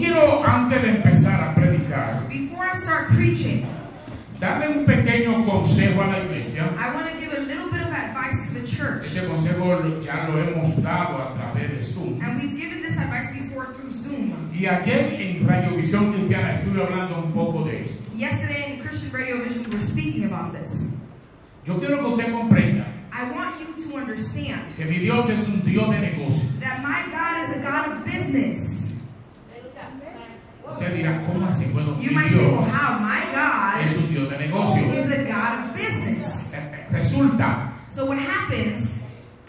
quiero, antes de empezar a predicar, Before I start preaching, darle un pequeño consejo a la iglesia. I want to give a little bit of advice to the church. Este consejo ya lo hemos dado a través de Zoom. And we've given this advice before through Zoom. Y ayer en Radio Visión Cristiana estuve hablando un poco de esto. Yesterday in Christian Radio Vision, we were speaking about this. Yo quiero que usted comprenda I want you to understand que mi Dios es un Dios de negocios. that my God is a God of business. Usted dirá, ¿cómo así? Bueno, mi You might say, well, Dios how? My God es un Dios de negocios. is a God of business. Eh, eh, Resulta So what happens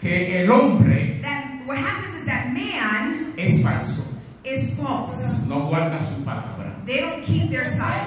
que el hombre that what happens is that man es falso, is false. no guarda su palabra. They don't keep their side.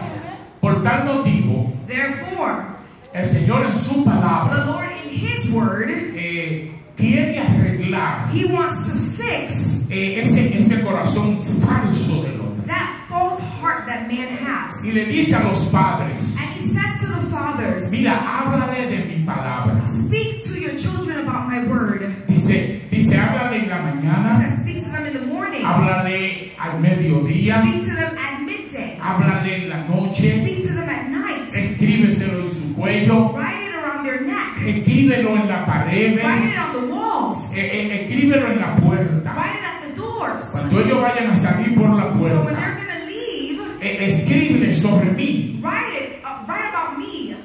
Por tal motivo, Therefore, el Señor en su the palabra Lord in His Word, eh, quiere arreglar He wants to fix eh, ese, ese corazón falso del hombre. that false heart that man has. Y le dice a los padres, And He says to the fathers, mira, háblale de mi palabra. Speak to your children about my word. Dice, dice, háblale en la He mañana, says, Speak to them in the morning. háblale al mediodía, Speak to them at midday. háblale en la noche, Speak to them at night. escríbeselo en su cuello, Write it around their neck. escríbelo en la pared, Write it on the walls. eh, eh, escríbelo en la puerta. Write it at the doors. Cuando ellos vayan a salir por la So puerta, going eh, escríbele sobre mí. write it, uh, write about me.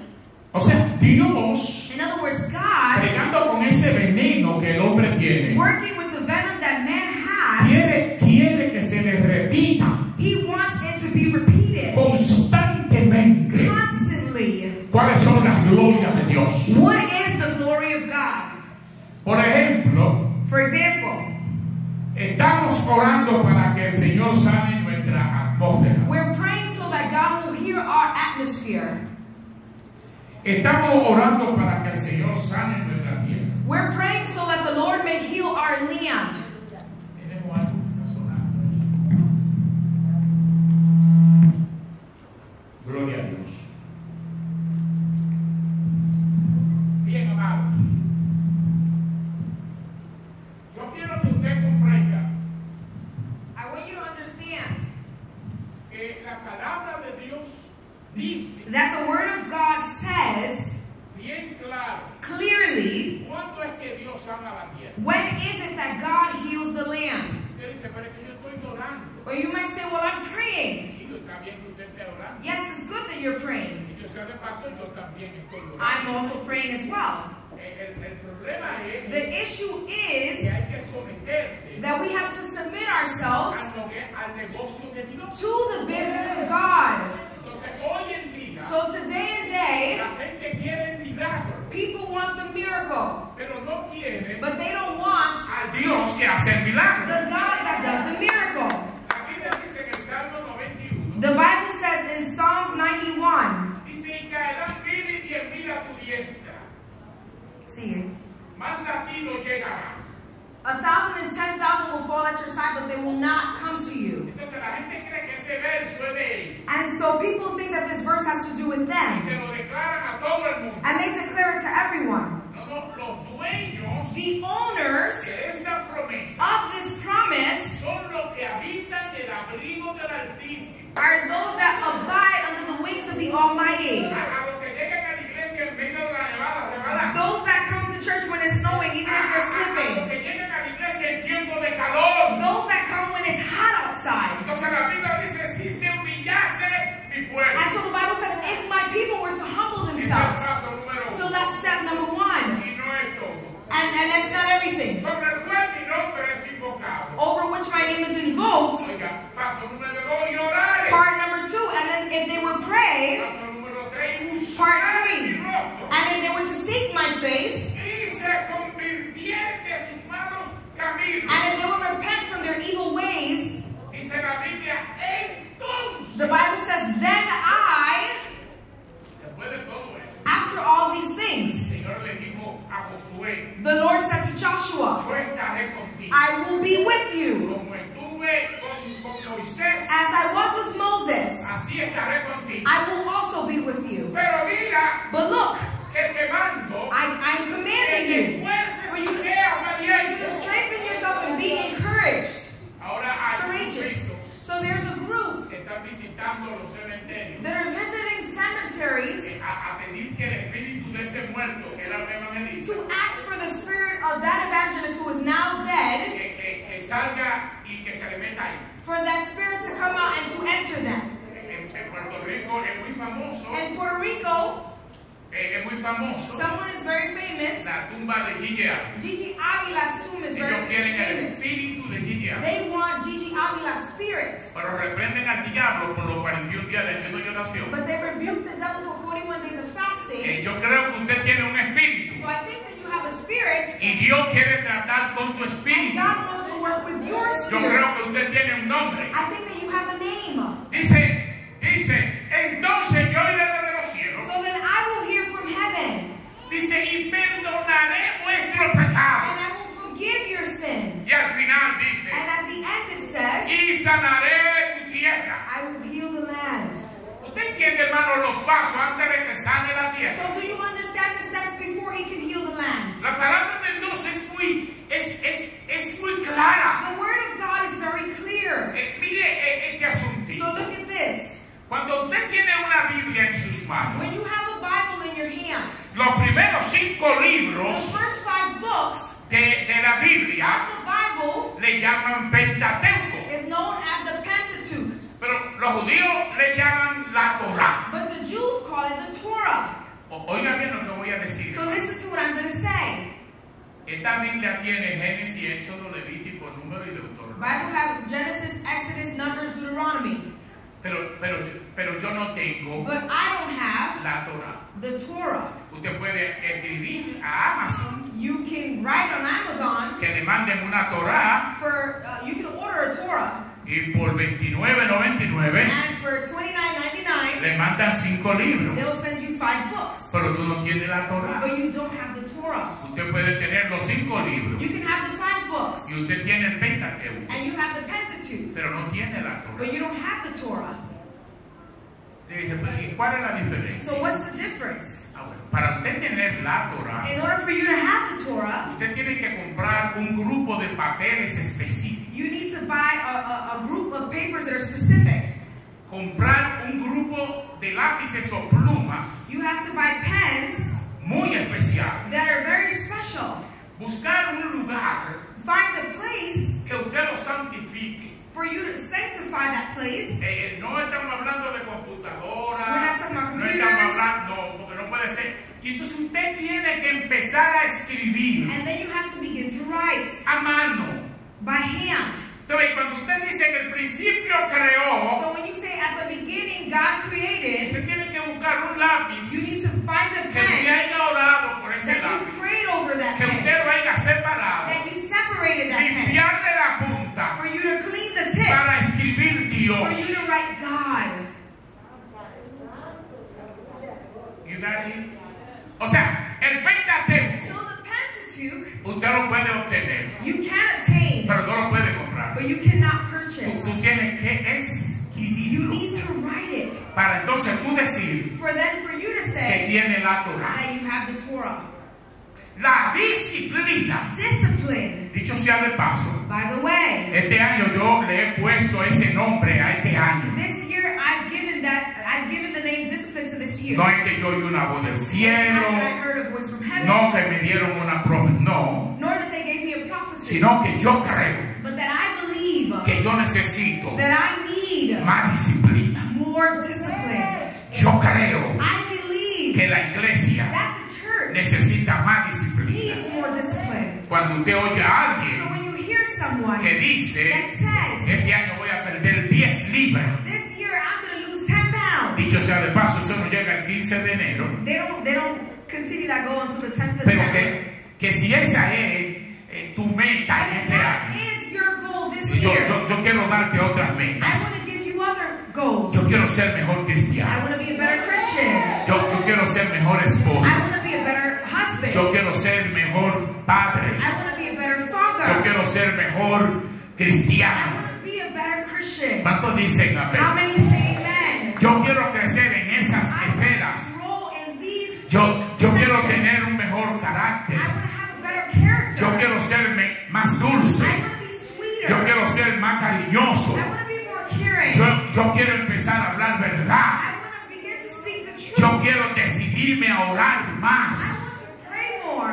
O sea, Dios, In other words, God, pegando con ese veneno que el hombre tiene, working with the venom that man has, quiere, quiere que se le repita he wants it to be repeated constantemente constantly. cuáles son las glorias de Dios. What is the glory of God? Por ejemplo, For example, estamos orando para que el Señor sane Estamos orando para que el Señor sane nuestra tierra. We're praying so that the Lord may heal our Or you might say, well, I'm praying. Y está bien que usted esté orando. Yes, it's good that you're praying. Y yo sea de paso, yo también estoy orando. I'm also praying as well. El, el problema es The issue que is hay que someterse that we have to submit ourselves al, nogue- al negocio de Dios. to the business of God. Entonces, hoy en día, So today and day, la gente quiere el milagro, people want the miracle, pero no quiere but they don't want al Dios que hace el milagro. the God that does the miracle. La Biblia dice en el Salmo 91, The Bible says in Psalms 91, dice, y caerán mil y diez mil a tu diestra, see, más a ti no llegarán. a thousand and ten thousand will fall at your side, but they will not come to you. Entonces, la gente cree que ese verso es de ellos. And so people think that this verse has to do with Y them, se lo declaran a todo el mundo. and they declare it to everyone. No, no, los dueños The owners de esa promesa of this promise son los que habitan el abrigo del Altísimo. Are those that abide under the wings of the Almighty. A, a los que llegan a la iglesia en medio de la nevada, rebalada. Those that come to church when it's snowing, even if they're A, a los slipping. que llegan a la iglesia en tiempo de calor. Those that come when it's hot outside. Entonces la Biblia dice, si se humillase mi pueblo. And so the Bible says, if my people were to humble Ese es el themselves. paso número So uno. that's step number one. Y no es todo. And, and that's not everything. Sobre el cual mi nombre es invocado. Over which my name is invoked. Oiga, paso número dos, y orar. Part number two. And then if they were pray, Paso número tres, y Part buscar three. mi rostro. and if they were to seek my face, Y se convirtieren de sus malos caminos. and if they would repent from their evil ways, Dice la Biblia, entonces, the Bible says, then I, después de todo eso, after all these el things, to ask for the spirit of that evangelist who is now dead for that spirit to come out and to enter them. In Puerto Rico, es muy famoso. Someone is very famous. La tumba de Gigi Ávila. Gigi Ávila's tomb is Ellos very famous. el de Gigi Ávila. They want Gigi Ávila's spirit. Pero al por los 41 días de. But they the devil for 41 days of fasting. Eh, yo creo que usted tiene un espíritu So I think that you have a spirit. y Dios quiere tratar con tu And espíritu. God wants to work with your Yo creo spirit. que usted tiene un nombre. I think that you have a name. Dice, dice, entonces yo iré desde los cielos. So then I will hear from heaven. Dice, y perdonaré vuestros And. I will forgive your sin. Y al final dice, And at the end it says, y sanaré tu tierra. I will heal the land. ¿Usted entiende, hermano, los pasos antes de que sane la tierra? So do you understand the steps before he can heal the land? La palabra de Dios es muy, es, es, es muy clara. The word of God is very clear. Eh, mire eh, este So asuntito. look at this. Cuando usted tiene una Biblia en sus manos, When you have a Bible in your hand, los primeros cinco the libros first five books de, de la Biblia the Bible le llaman Pentateuco, is known as the Pentateuch, pero los judíos le llaman la Torá. but the Jews call it the Torah. O- Oiga bien lo que voy a decir. So listen to what I'm going to say. Esta Biblia tiene Génesis, Éxodo, Levítico, Número y Deuteronomio. Bible has Genesis, Exodus, Numbers, Deuteronomy, Pero, pero, pero yo no tengo but I don't have la Torá. the Torah. Usted puede escribir a Amazon You can write on Amazon que le manden una Torá for uh, you can order a Torah, y por 29.99 and for $29.99 le mandan cinco libros. they'll send you five books. Pero tú no tienes la Torá. But you don't have the Torah. Usted puede tener los cinco libros You can have the five books, y usted tiene el Pentateuco, and you have the Pentateuch, pero no tiene la Torá. but you don't have the Torah. Usted dice, pero ¿y cuál es la diferencia? So what's the difference? Ah, bueno, para usted tener la Torá, In order for you to have the Torah, usted tiene que comprar un grupo de papeles específicos. you need to buy a, a, a group of papers that are specific. Comprar un grupo de lápices o plumas You have to buy pens muy especiales. that are very special. Buscar un lugar Find a place que usted lo santifique. for you to sanctify that place. Eh, no estamos hablando de We're computadora, not talking about no computers. estamos hablando, no, porque no puede ser. Y entonces usted tiene que empezar a escribir And then you have to begin to write a mano. by hand. Entonces, cuando usted dice que el principio creó, So when you say at the beginning God created, usted tiene que buscar un lápiz you need to find a que usted pen haya orado por ese lápiz, over that que pen, usted lo haya separado, that you separated that pen. Limpiarle la punta. For you to clean the tip, para escribir for you Dios. to write God. You got it? O sea, el Pentateuco So the Pentateuch usted lo puede obtener, you can obtain, pero no lo puede comprar. but you cannot Tú, purchase. tú tienes que You escribirlo need to write it para entonces tú decir for then for you to que say tiene la Torah. that you have the Torah. La disciplina, Discipline, dicho sea de paso, by the way. este año yo le he puesto ese nombre a este año. This year I've given that I've given the name discipline to this year. No es que yo oí una voz del cielo, that I heard a voice from heaven, no que me dieron una profecía, no, nor that they gave me a prophecy, sino que yo creo but that I believe que yo necesito that I need más disciplina. more discipline. Yo creo I believe que la iglesia that the church necesita más disciplina. needs more discipline. Cuando usted oye a So alguien when you hear someone que dice, that says, este año voy a perder 10 libras, "This year I'm going to lose 10 pounds," dicho sea de paso, eso no llega el 15 de enero, they don't they don't continue that goal until the 10th of pero que, que si esa es eh, tu meta en este año, yo, yo, yo quiero darte otras metas. want to give you other goals. Yo quiero ser mejor I cristiano. want to be a better Christian. Yo, yo quiero ser mejor esposo. I want to be a better husband. Yo quiero ser mejor padre. I want to be a better Yo father. quiero ser mejor I cristiano. want to be a better Christian. ¿Cuántos dicen How amén? many say amen? Yo quiero crecer en esas I want esferas. Yo, yo quiero tener un mejor carácter. I want to have a better character. Yo quiero ser me- más dulce. I want to be sweeter. Yo quiero ser más cariñoso. I want to yo, yo quiero empezar a hablar verdad. Yo quiero decidirme a orar más.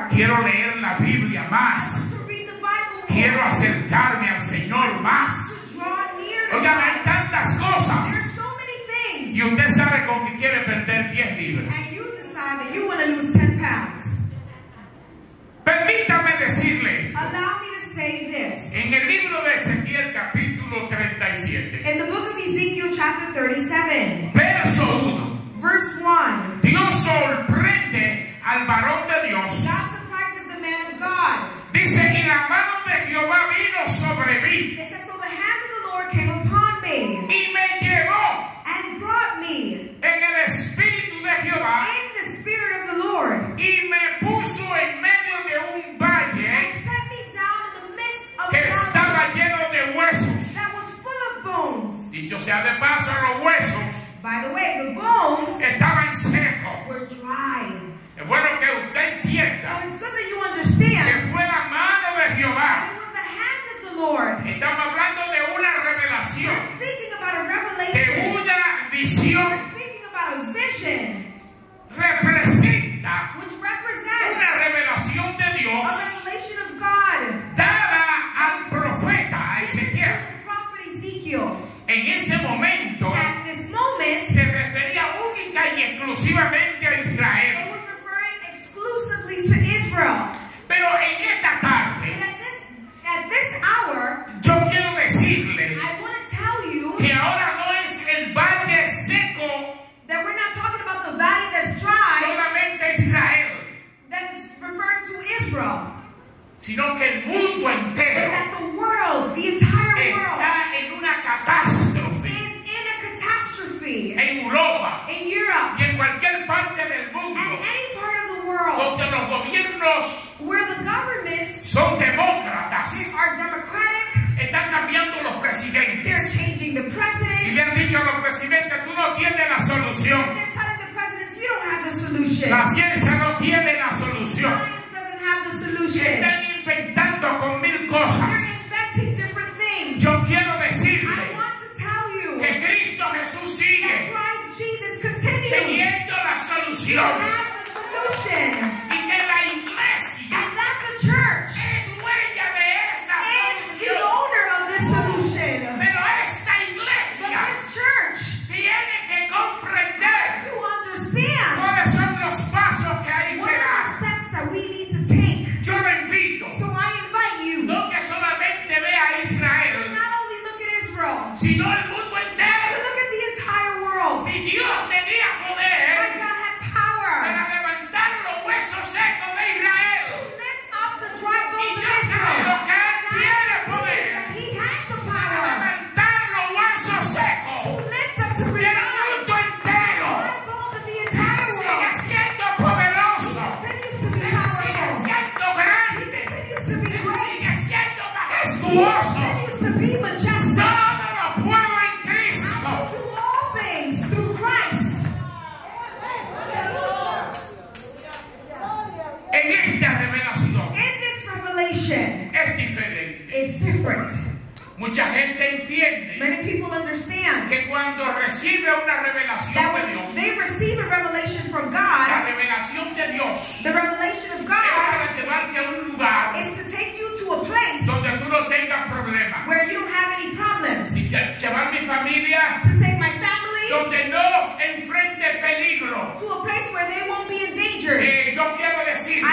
Quiero leer la Biblia más. Quiero acercarme al Señor más. Oigan, hay tantas cosas. Y usted sabe con que quiere perder 10 libras. Permítame decirle. En el libro de capítulo 37. In the book of Ezekiel chapter 37. Verso 1. Verse 1. Dios sorprende al varón de Dios. God surprises the man of God. Dice, y la mano de Jehová vino sobre mí. It says, so the hand of the Lord came upon me. Y me llevó sea, de paso, los huesos By the way, the bones estaban secos. Were. Es bueno que usted entienda it's good that you understand que fue la mano de Jehová. Estamos hablando de una revelación, about a de una visión son demócratas. Están cambiando los presidentes. Y le han dicho a los presidentes, tú no tienes la solución. La ciencia no tiene la solución. Están inventando con mil cosas. Yo quiero decirle que Cristo Jesús sigue teniendo la solución. yo quiero decir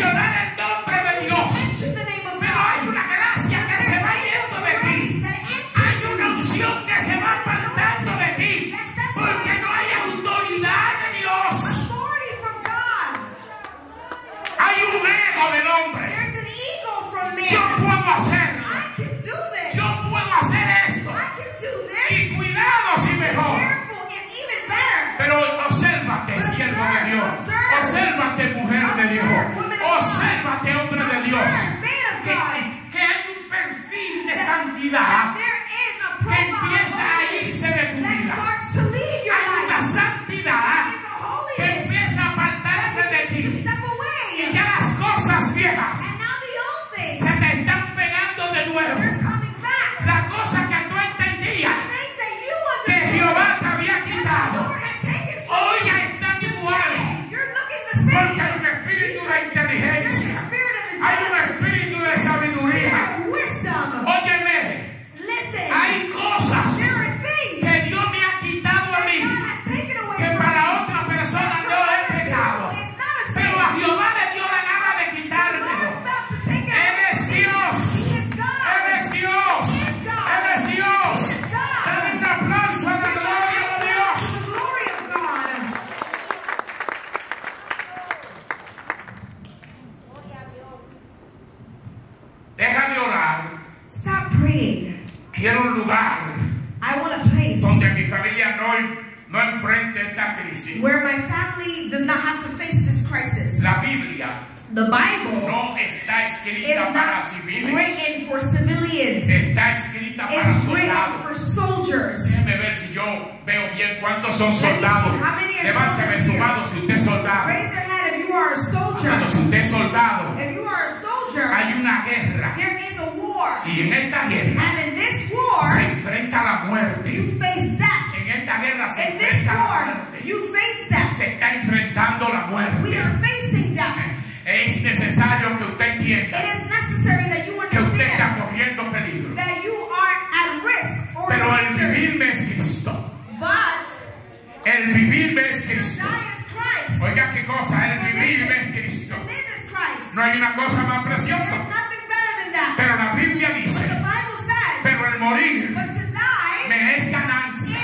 Nacional. yo veo bien cuántos son soldados. Levánteme su mano si usted es soldado. Raise your hand if you are a Hermano, si usted es soldado, hay una guerra. Y en esta guerra war, se enfrenta la muerte. You face death. En esta guerra se in enfrenta war, la muerte. You face death. Se está enfrentando la muerte. We are facing death. Es necesario que usted entienda. It is necessary that you Pero el vivirme es Cristo. But el vivirme es Cristo. Oiga qué cosa, el vivirme es Cristo. No hay una cosa más preciosa. Pero la Biblia dice, pero el morir me es ganancia.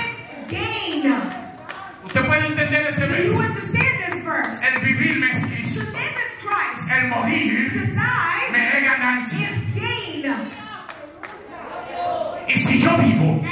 Usted puede entender ese verso. El vivir me es Cristo. El morir me es ganancia. Y si yo vivo,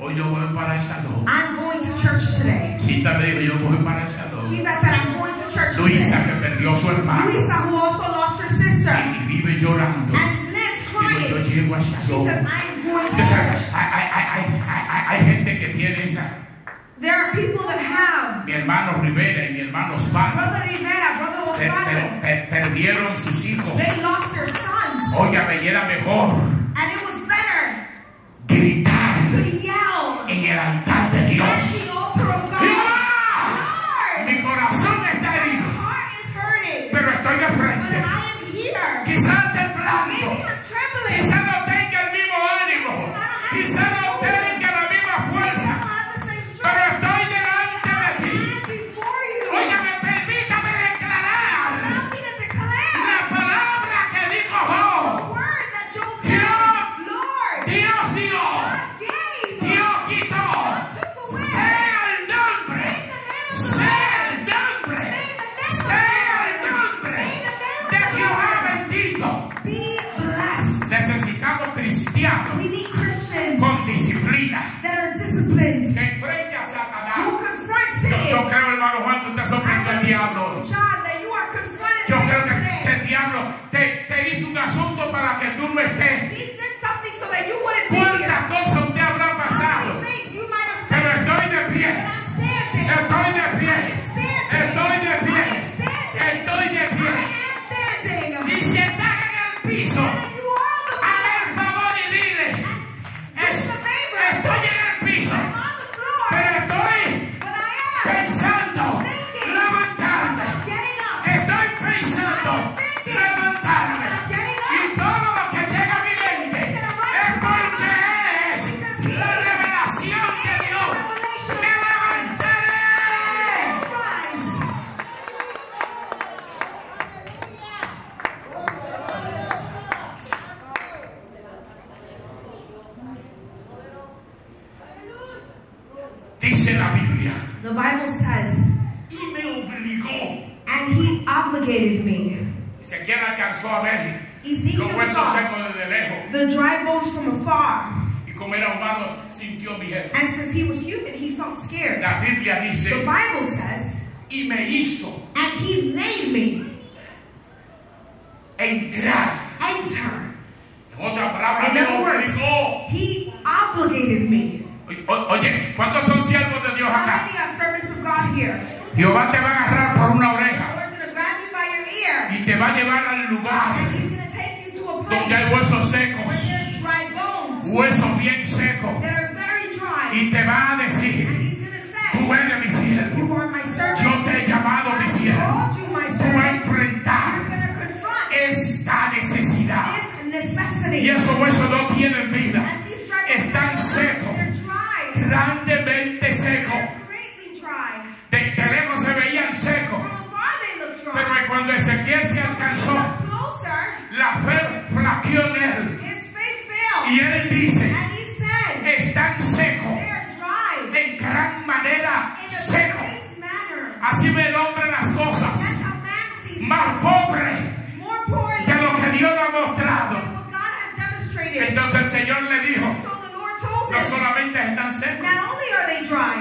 Hoy yo voy para el salón. I'm going to church today. Cita me dijo, yo voy para el salón. Keita said, I'm going to church Luisa today. que perdió su hermano. Luisa, who also lost her sister. Y, y vive llorando. And lives crying. Digo, yo llego a Shalom. She says, I'm going to church. Hay, hay, hay, hay, gente que tiene esa... There are people that have. Mi hermano Rivera y mi hermano Osvaldo. Brother Rivera, brother Osvaldo. Per, per, per, perdieron sus hijos. They lost their sons. Óyame, y era mejor. And it was better. Grita va a llevar al lugar donde hay huesos secos, huesos bien secos, y te va a decir, tú eres mi siervo, yo te he llamado mi siervo, tú vas a enfrentar esta necesidad. Y esos huesos no tienen vida.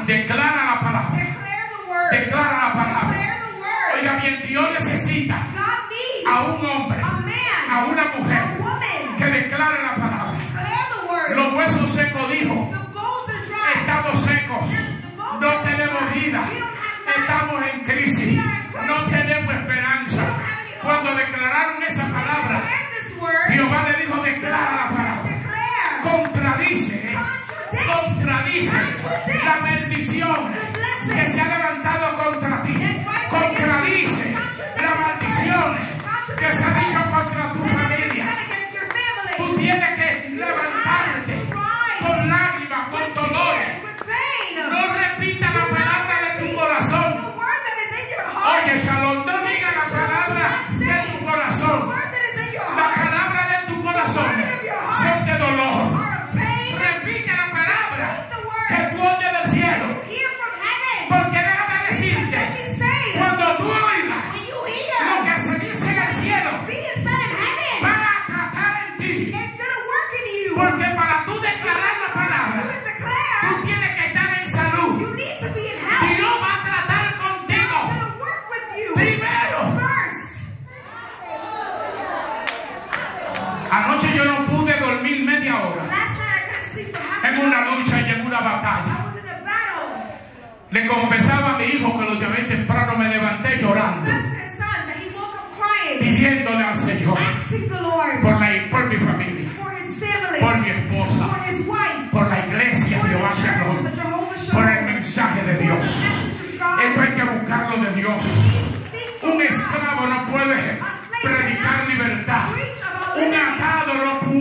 Declara la palabra. Declara la palabra. Oiga bien, Dios necesita a un hombre, a una mujer que declare la palabra. Los huesos secos dijo, estamos secos, no tenemos vida, estamos en crisis, no tenemos esperanza. Cuando declararon esa palabra, Jehová le dijo, declara la palabra. la bendición que se ha levantado contra ti, contradice la maldición que se ha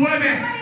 mueve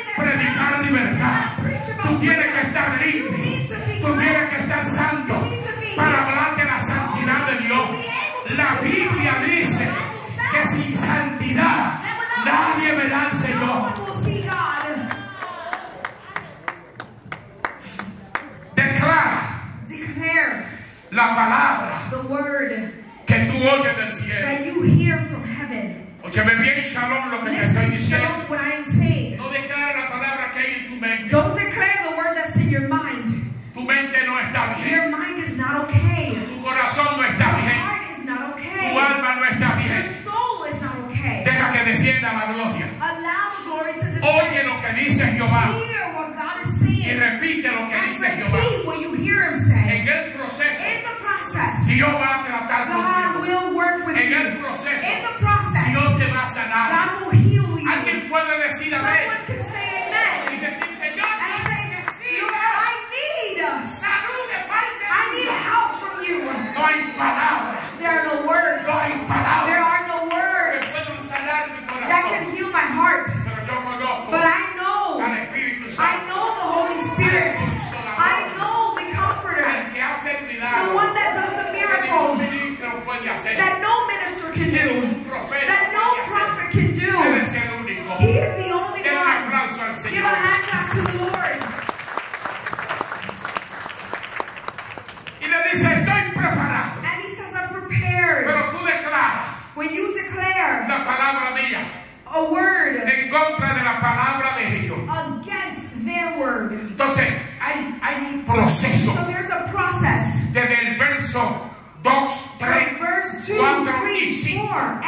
2, 3, 4 y 5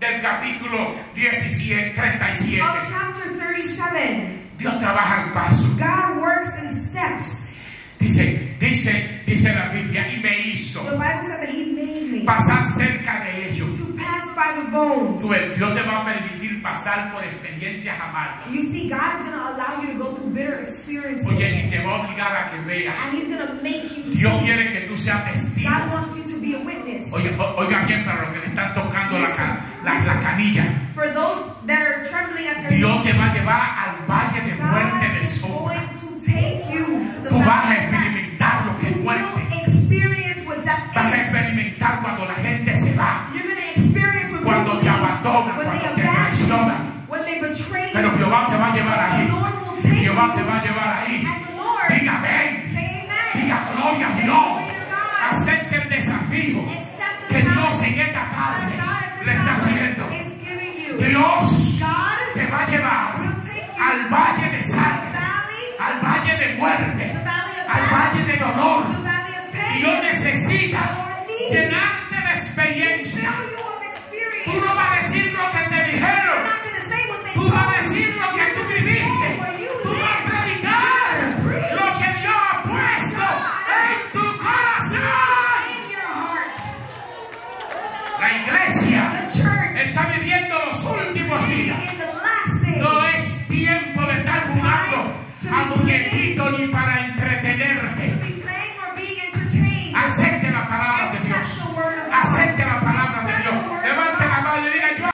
del capítulo 17, 37. Of chapter 37. Dios trabaja al paso. God works in steps. Dice, dice, dice la Biblia, y me hizo the Bible says that he made me. pasar cerca de ellos by bones. Tu, Dios te va a permitir pasar por experiencias amargas. You see, God is going to allow you to go through bitter experiences. Oye, y te va a obligar a que veas. And he's going to make you Dios see. quiere que tú seas testigo. God wants you to be a witness. Oye, oiga bien para los que le están tocando la, la, la, canilla. For those that are trembling at their Dios te va a llevar al valle de God muerte de sombra. Tú vas a experimentar lo que es muerte. Experience what death is. Jehová te va a llevar ahí. Si Jehová te va a llevar ahí. Diga, ven. Diga, gloria a Dios. Acepte el desafío.